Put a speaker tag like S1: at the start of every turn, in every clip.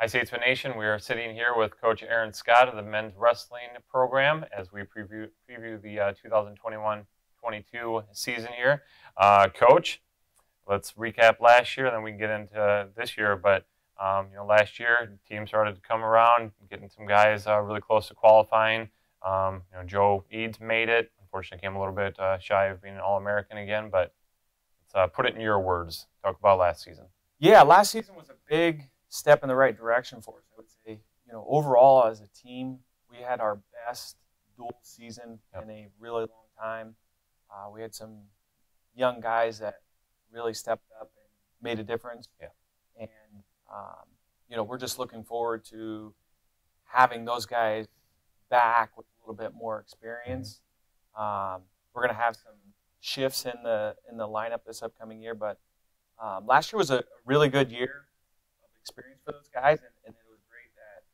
S1: Hi, Statesman Nation. We are sitting here with Coach Aaron Scott of the men's wrestling program as we preview preview the uh, 2021-22 season here. Uh, Coach, let's recap last year, then we can get into this year. But um, you know, last year team started to come around, getting some guys uh, really close to qualifying. Um, you know, Joe Eads made it. Unfortunately, came a little bit uh, shy of being an All-American again. But let's uh, put it in your words. Talk about last season.
S2: Yeah, last season was a big step in the right direction for us. I would say, you know, overall as a team, we had our best dual season yep. in a really long time. Uh, we had some young guys that really stepped up and made a difference.
S1: Yeah.
S2: And um, you know, we're just looking forward to having those guys back with a little bit more experience. Mm-hmm. Um, we're going to have some shifts in the in the lineup this upcoming year, but um, last year was a really good year experience for those guys, and, and it was great that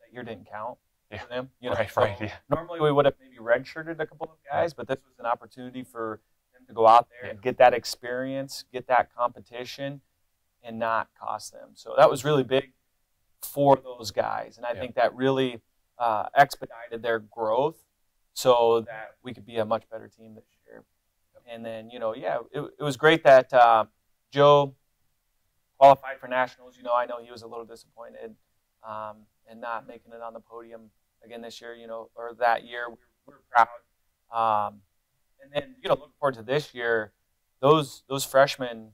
S2: that year didn't count
S1: yeah.
S2: for them.
S1: You know, right, so right. Yeah.
S2: Normally we would have maybe redshirted a couple of guys, but this was an opportunity for them to go out there yeah. and get that experience, get that competition, and not cost them. So that was really big for those guys, and I yeah. think that really uh, expedited their growth so that we could be a much better team this year. And then, you know, yeah, it, it was great that uh, Joe qualified for nationals. You know, I know he was a little disappointed um, in not making it on the podium again this year. You know, or that year. We were, we were proud. Um, and then, you know, looking forward to this year, those those freshmen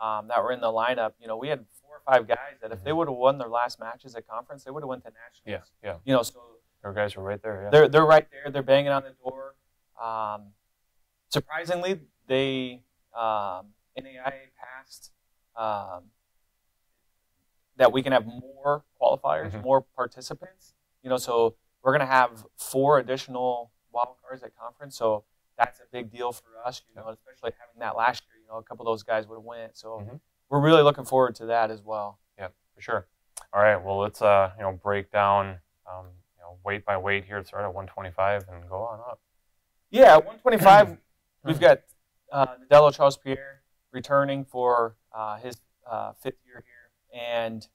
S2: um, that were in the lineup. You know, we had four or five guys that if they mm-hmm. would have won their last matches at conference, they would have went to nationals.
S1: Yeah, yeah.
S2: You know, so
S1: our guys are right there. Yeah.
S2: They're they're right there. They're banging on the door. Um, surprisingly, they um, NAIA passed um, that we can have more qualifiers, mm-hmm. more participants. You know, so we're going to have four additional wild cards at conference. So that's a big deal for us. You know, especially having that last year. You know, a couple of those guys would have went. So mm-hmm. we're really looking forward to that as well.
S1: Yeah, for sure. All right. Well, let's uh, you know break down um, you know weight by weight here. Start at 125 and go on up.
S2: Yeah, 125. we've got uh, Nadello Charles Pierre returning for uh, his uh, fifth year here, and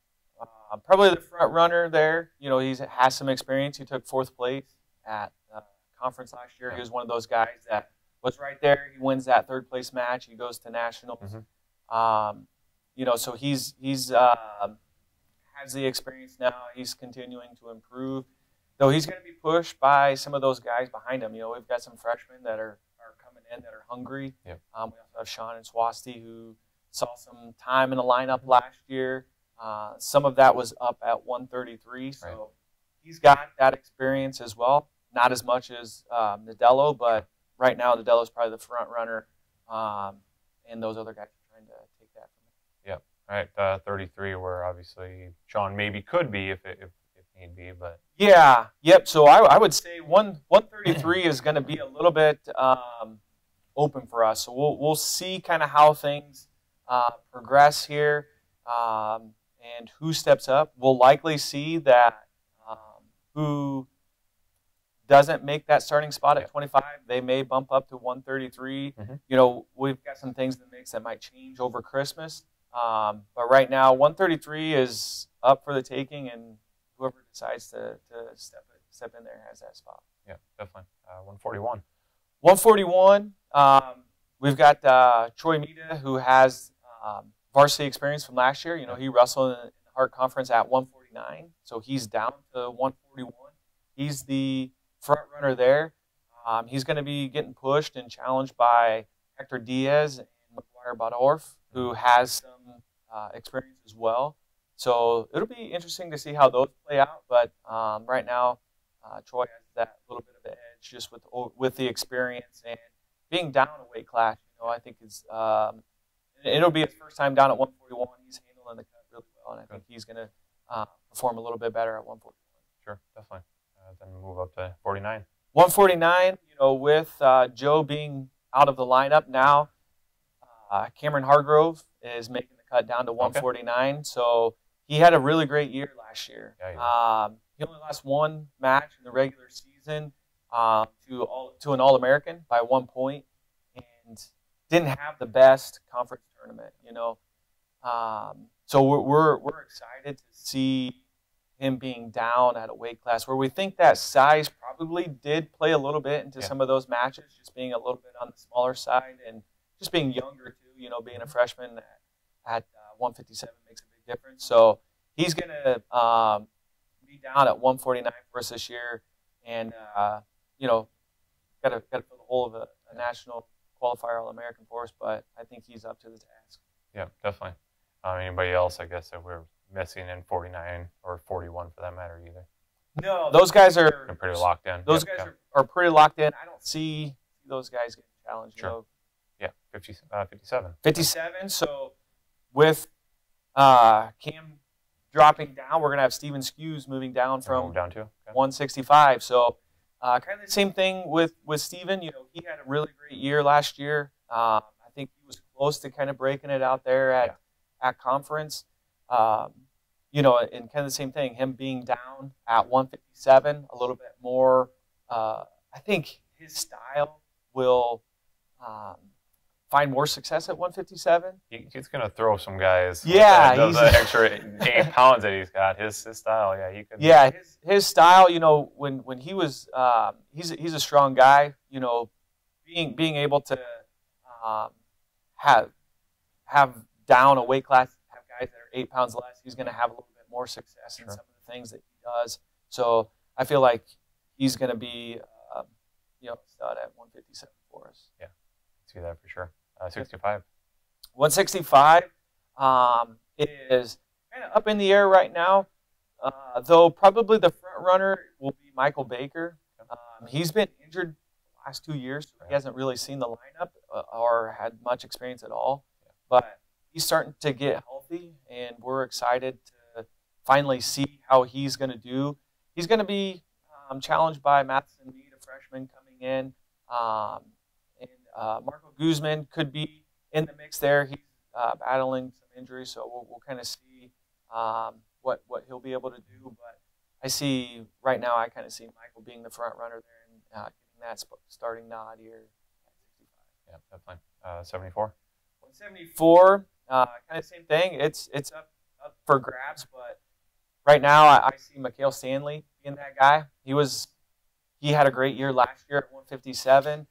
S2: uh, probably the front runner there. You know, he has some experience. He took fourth place at uh, conference last year. He was one of those guys that was right there. He wins that third place match. He goes to nationals. Mm-hmm. Um, you know, so he's he's uh, has the experience now. He's continuing to improve. Though he's going to be pushed by some of those guys behind him. You know, we've got some freshmen that are, are coming in that are hungry.
S1: Yep.
S2: Um, we also have Sean and Swasti who saw some time in the lineup last year. Uh, some of that was up at 133, so right. he's got that experience as well. Not as much as um, Nadello, but right now Nadello is probably the front runner, um, and those other guys are trying to take that from
S1: him. Yep. All right, uh, 33, where obviously Sean maybe could be if, if, if need be, but
S2: yeah, yep. So I, I would say one 133 is going to be a little bit um, open for us. So we'll we'll see kind of how things uh, progress here um, and who steps up. We'll likely see that um, who doesn't make that starting spot at 25, they may bump up to 133. Mm-hmm. You know, we've got some things in the mix that might change over Christmas. Um, but right now, 133 is up for the taking, and whoever decides to, to step, step in there has that spot.
S1: Yeah, definitely. Uh, 141.
S2: 141. Um, we've got uh, Troy Mita, who has um, varsity experience from last year. You know, he wrestled in the Heart Conference at 149, so he's down to 141. He's the front runner there. Um, he's going to be getting pushed and challenged by Hector Diaz and McGuire Badorf, who has some uh, experience as well. So it'll be interesting to see how those play out. But um, right now, uh, Troy has that little bit of the edge just with with the experience and being down a weight class. You know, I think is um, it'll be his first time down at 141. He's handling the cut really well, and I think he's going to uh, perform a little bit better at 141.
S1: Sure, definitely. Uh, then move up to 49.
S2: 149, you know, with uh, Joe being out of the lineup now, uh, Cameron Hargrove is making the cut down to 149. Okay. So he had a really great year last year.
S1: Yeah, yeah. Um,
S2: he only lost one match in the regular season uh, to all, to an All American by one point, and didn't have the best conference tournament, you know. Um, so we're, we're, we're excited to see him being down at a weight class where we think that size probably did play a little bit into
S1: Yeah.
S2: some of those matches, just being a little bit on the smaller side and just being younger too. You know, being a freshman at, at uh, 157 makes a big difference. So he's going to um, be down at 149 for us this year, and uh, you know, got to got to fill the hole of a, a national qualifier All American for us. But I think he's up to the task.
S1: Yeah, definitely. Um, anybody else, I guess, that we're missing in 49 or 41 for that matter either.
S2: No, those guys are
S1: They're pretty locked in.
S2: Those
S1: Yep,
S2: guys
S1: yep.
S2: are, are pretty locked in. I don't see those guys getting challenged.
S1: Sure.
S2: know,
S1: Yeah, 50, uh, 57.
S2: 57. So with uh, Cam dropping down, we're gonna have Steven Skews moving down
S1: From
S2: from
S1: down to. Okay.
S2: 165. So uh, kind of the same thing with with Steven. You know, he had a really great year last year. Um, I think he was close to kind of breaking it out there at at conference. Um, you know, and kind of the same thing. Him being down at 157, a little bit more. Uh, I think his style will um, find more success at 157.
S1: He, he's going to throw some guys.
S2: Yeah,
S1: those
S2: he's-
S1: extra eight pounds that he's got. His, his style, yeah, he could.
S2: Yeah, his, his style, you know, when when he was, um, he's a, he's a strong guy. You know, being being able to um, have have down a weight class, have guys that are eight pounds less, he's going to have a little bit more success in some of the things that he does. So I feel like he's going to be, um, you know, stud at 157 for us.
S1: Yeah, see that for sure. Uh, 65.
S2: 165 um, is kind of up in the air right now, uh, though probably the front runner will be Michael Baker. Um, he's been injured the last two years. So he hasn't really seen the lineup uh, or had much experience at all. But he's starting to get healthy, and we're excited to finally see how he's going to do. He's going to be um, challenged by Matheson Mead, a freshman coming in. Um, uh, Marco Guzman could be in the mix there. He's uh, battling some injuries, so we'll, we'll kind of see um, what what he'll be able to do. But I see right now, I kind of see Michael being the front runner there and uh, getting that starting nod here at 65.
S1: Yeah, definitely. Uh, 74.
S2: 174, uh, kind of same thing. It's it's up, up for grabs, but right now I, I see Mikhail Stanley being that guy. He was he had a great year last year at 157.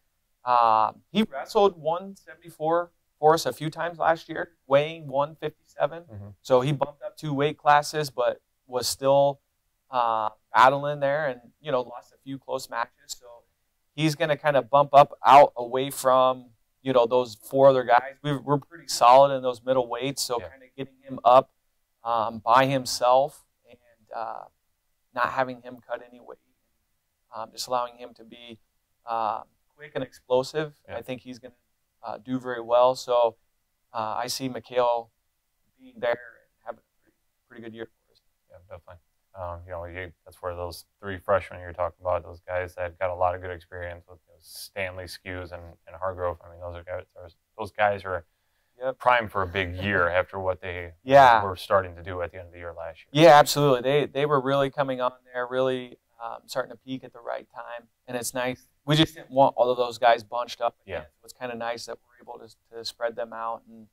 S2: Um, he wrestled 174 for us a few times last year, weighing 157.
S1: Mhm.
S2: So he bumped up two weight classes, but was still uh, battling there, and you know lost a few close matches. So he's going to kind of bump up out away from you know those four other guys. We're, we're pretty solid in those middle weights, so
S1: Yeah.
S2: kind of getting him up um, by himself and uh, not having him cut any weight, um, just allowing him to be uh, quick and explosive.
S1: Yeah.
S2: I think he's going to uh, do very well. So uh, I see Mikhail being there and having a pretty, pretty good year for us.
S1: Yeah, definitely. Um, you know, you, that's where those three freshmen you're talking about, those guys that got a lot of good experience with you know, Stanley, Skews, and, and Hargrove. I mean, those are guys. are- Those guys are
S2: Yep.
S1: primed for a big year after what they
S2: Yeah.
S1: were starting to do at the end of the year last year.
S2: Yeah, absolutely. They they were really coming on there, really um, starting to peak at the right time, and it's nice. We just didn't want all of those guys bunched up. Again.
S1: Yeah.
S2: So it's kind of nice that we're able to, to spread them out and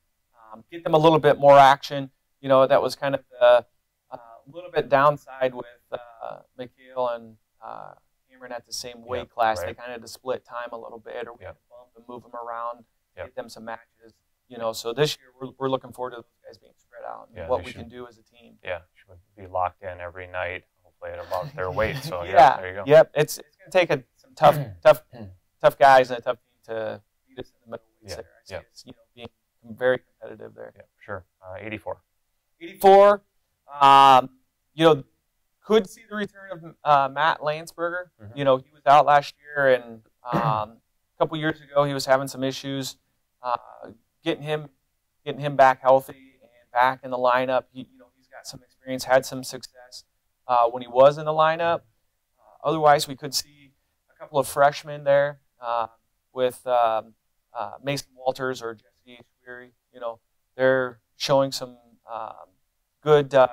S2: um, get them a little bit more action. You know, that was kind of the uh, little bit downside with uh, Mikhail and uh, Cameron at the same weight
S1: Yep,
S2: class. They kind of had to split time a little bit, or we
S1: Yep.
S2: had to bump and move them around,
S1: Yep.
S2: get them some matches. You know, so this year we're, we're looking forward to those guys being spread out and
S1: Yeah,
S2: what we
S1: should.
S2: can do as a team.
S1: Yeah, should be locked in every night, hopefully at about their weight. So yeah,
S2: yeah,
S1: there you go.
S2: Yep, it's it's gonna take a, tough, tough, tough guys and a tough team to beat us in the middle
S1: Yeah,
S2: there. I see
S1: yeah.
S2: it's you know being very competitive there.
S1: Yeah, for sure. Uh, 84.
S2: 84, um, you know, could see the return of uh, Matt Landsberger.
S1: Mhm.
S2: You know, he was out last year, and um, a couple years ago he was having some issues uh, getting him getting him back healthy and back in the lineup. He, you know, he's got some experience, had some success uh, when he was in the lineup. Uh, otherwise, we could see a couple of freshmen there uh, with um, uh, Mason Walters or Jesse Sweary. You know, they're showing some um, good um,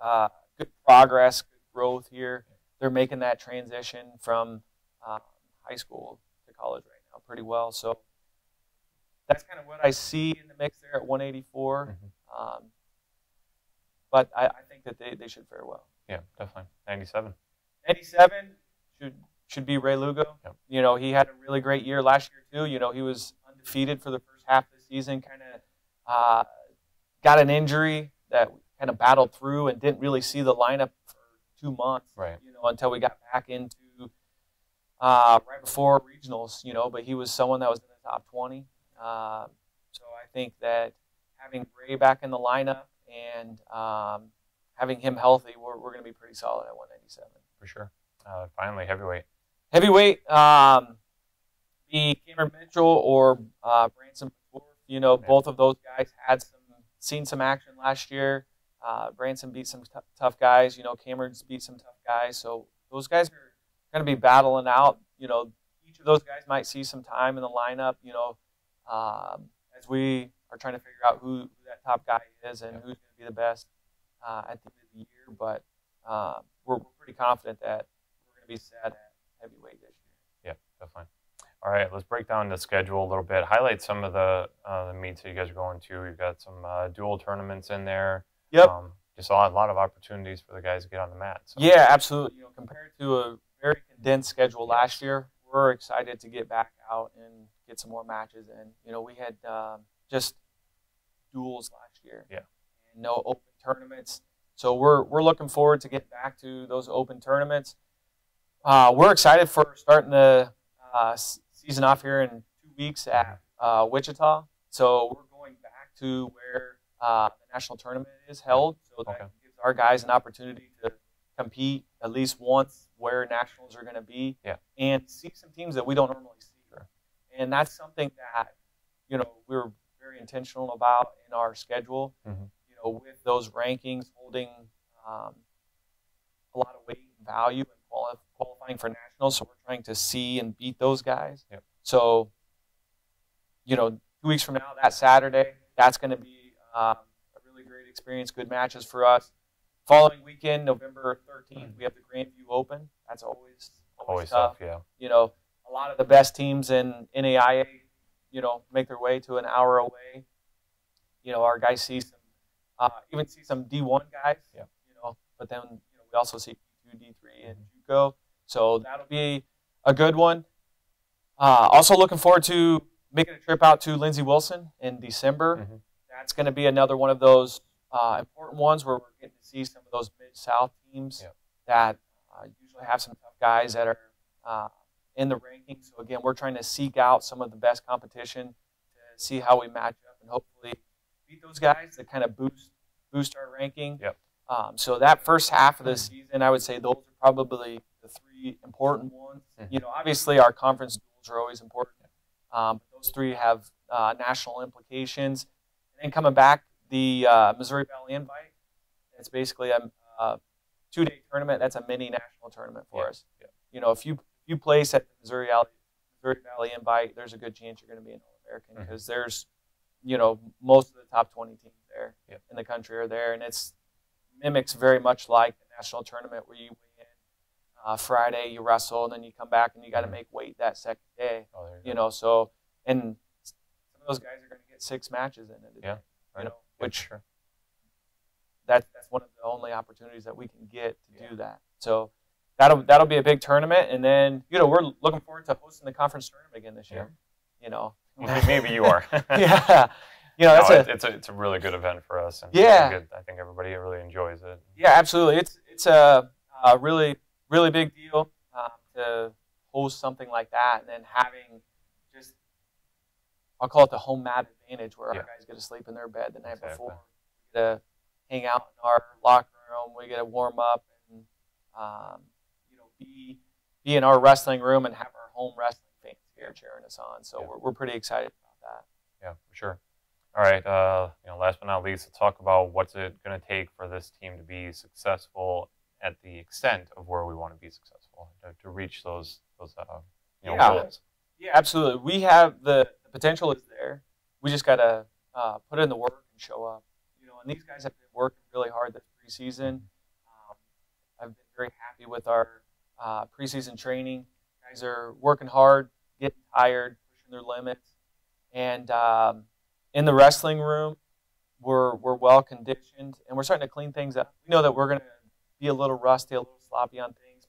S2: uh, good progress, good growth here. They're making that transition from um, high school to college right now pretty well. So that's kind of what I see in the mix there at 184. Um, but I, I think that they, they should fare well.
S1: Yeah, definitely. 97.
S2: 97 should should be Ray Lugo.
S1: Yep.
S2: You know, he had a really great year last year too. You know, he was undefeated for the first half of the season. Kind of uh, got an injury that kind of battled through and didn't really see the lineup for two months.
S1: Right.
S2: You know, until we got back into uh, right before regionals. You know, but he was someone that was in the top 20. Um, so I think that having Ray back in the lineup and um, having him healthy, we're, we're going to be pretty solid at 197.
S1: For sure. Uh, finally, heavyweight.
S2: Heavyweight, um, be Cameron Mitchell or uh, Branson. You know,
S1: Yeah.
S2: both of those guys had some seen some action last year. Uh, Branson beat some tough guys. You know, Cameron's beat some tough guys. So those guys are going to be battling out. You know, each of those guys might see some time in the lineup. You know, um, as we are trying to figure out who, who that top guy is and
S1: Yeah.
S2: who's going to be the best uh, at the end of the year. But uh, we're, we're pretty confident that going to be set at heavyweight this year.
S1: Yeah, definitely. All right, let's break down the schedule a little bit. Highlight some of the uh, the meets that you guys are going to. We've got some uh, dual tournaments in there.
S2: Yep.
S1: Um, just a lot, a lot of opportunities for the guys to get on the mat. So.
S2: Yeah, absolutely. You know, compared to a very condensed schedule last year, we're excited to get back out and get some more matches in. You know, we had um, just duels last year.
S1: Yeah.
S2: And no open tournaments. So we're we're looking forward to getting back to those open tournaments. Uh, we're excited for starting the uh, season off here in two weeks at uh, Wichita. So we're going back to where uh, the national tournament is held. So that
S1: Okay.
S2: gives our guys an opportunity to compete at least once where nationals are going to be
S1: Yeah.
S2: and see some teams that we don't normally see.
S1: Sure.
S2: And that's something that, you know, we're very intentional about in our schedule,
S1: Mm-hmm.
S2: you know, with those rankings holding um, a lot of weight and value and quali- qualifying for nationals. So we're trying to see and beat those guys.
S1: Yep.
S2: So, you know, two weeks from now, that Saturday, that's going to be um, a really great experience, good matches for us. Following weekend, November 13th, we have the Grandview Open. That's always always,
S1: Always
S2: tough.
S1: tough, yeah.
S2: You know, a lot of the best teams in NAIA, you know, make their way to an hour away. You know, our guys see some, uh, even see some D1 guys.
S1: Yeah.
S2: You know, but then you know, we also see D2, D3, and So that'll be a good one. Uh, also looking forward to making a trip out to Lindsey Wilson in December.
S1: Mhm.
S2: That's going to be another one of those uh, important ones where we're getting to see some of those mid South teams
S1: Yep.
S2: that uh, usually have some tough guys that are uh, in the rankings. So again, we're trying to seek out some of the best competition to see how we match up and hopefully beat those guys to kind of boost boost our ranking.
S1: Yep.
S2: Um, so that first half of the season, I would say those are probably the three important ones.
S1: Mhm.
S2: You know, obviously our conference duels are always important, um, but those three have uh, national implications. And then coming back, the uh, Missouri Valley Invite. It's basically a, uh two-day tournament. That's a mini national tournament for
S1: Yeah,
S2: us.
S1: yeah.
S2: You know, if you if you place at the Missouri Valley, Missouri Valley Invite, there's a good chance you're going to be an All-American because there's, you know, most of the top 20 teams there
S1: Yeah.
S2: in the country are there, and it's mimics very much like the national tournament where you weigh in uh, Friday, you wrestle, and then you come back and you got to make weight that second day.
S1: Oh, you
S2: You know, so and some of those guys are going to get six matches in it.
S1: Yeah, right.
S2: You know,
S1: Yeah,
S2: which
S1: sure.
S2: that that's one of the only opportunities that we can get to
S1: Yeah.
S2: do that. So that'll that'll be a big tournament, and then you know we're looking forward to hosting the conference tournament again this year. You know,
S1: Maybe you are.
S2: yeah, you know
S1: No,
S2: that's a
S1: it's a it's a really good event for us. And
S2: Yeah.
S1: I think, it, I think everybody really enjoys it.
S2: yeah, absolutely. It's it's a, a really really big deal um, to host something like that, and then having just I'll call it the home mat advantage, where
S1: Yeah.
S2: our guys get to sleep in their bed the night
S1: Exactly.
S2: before, we get to hang out in our locker room, we get to warm up and um, you know be be in our wrestling room and have our home wrestling fans here cheering us on. So
S1: Yeah.
S2: we're we're pretty excited about that.
S1: Yeah, for sure. All right. Uh, you know, last but not least, let's talk about what's it going to take for this team to be successful at the extent of where we want to be successful to, to reach those those uh, you know,
S2: Yeah.
S1: goals.
S2: Yeah, absolutely. We have the, the potential is there. We just got to uh, put in the work and show up. You know, and these guys have been working really hard this preseason. Um, I've been very happy with our uh, preseason training. Guys are working hard, getting tired, pushing their limits, and um, in the wrestling room, we're we're well conditioned and we're starting to clean things up. We know that we're going to be a little rusty, a little sloppy on things,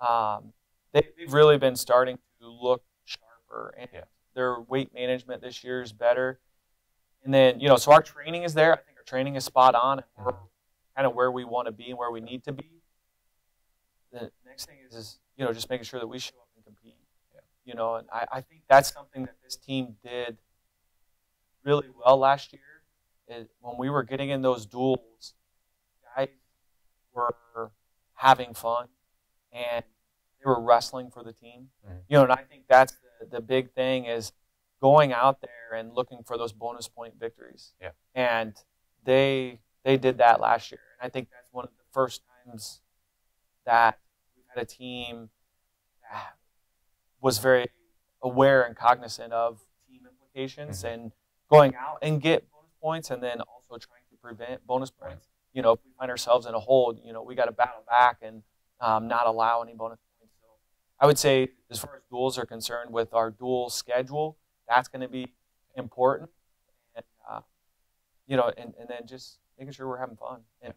S2: but um, they, they've really been starting to look sharper and
S1: Yeah.
S2: their weight management this year is better. And then you know, so our training is there. I think our training is spot on, and we're kind of where we want to be and where we need to be. The next thing is, is you know just making sure that we show up and compete.
S1: Yeah.
S2: You know, and I, I think that's something that this team did really well last year. Is when we were getting in those duels, guys were having fun and they were wrestling for the team.
S1: Mhm.
S2: You know, and I think that's the, the big thing is going out there and looking for those bonus point victories.
S1: Yeah.
S2: And they they did that last year. And I think that's one of the first times that we've had a team that was very aware and cognizant of team implications
S1: Mhm.
S2: and going out and get bonus points and then also trying to prevent bonus points. You know, if we find ourselves in a hole, you know, we got to battle back and um, not allow any bonus points. So I would say, as far as duels are concerned, with our dual schedule, that's going to be important. And, uh, you know, and, and then just making sure we're having fun. And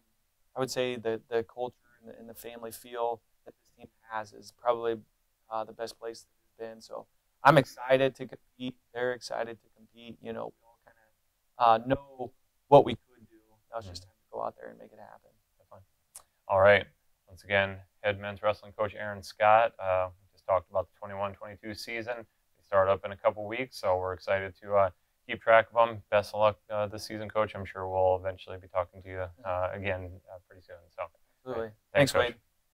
S2: I would say the, the culture and the, and the family feel that this team has is probably uh, the best place that it's been. So I'm excited to compete. They're excited to compete. You know, we all kind of uh, know what we could do. Now it's just time to go out there and make it happen.
S1: All right. Once again, head men's wrestling coach Aaron Scott. Uh, just talked about the 21-22 season. They start up in a couple weeks, so we're excited to uh, keep track of them. Best of luck uh, this season, coach. I'm sure we'll eventually be talking to you uh, again uh, pretty soon. So
S2: Absolutely.
S1: Thanks,
S2: Thanks,
S1: Coach.
S2: Wade.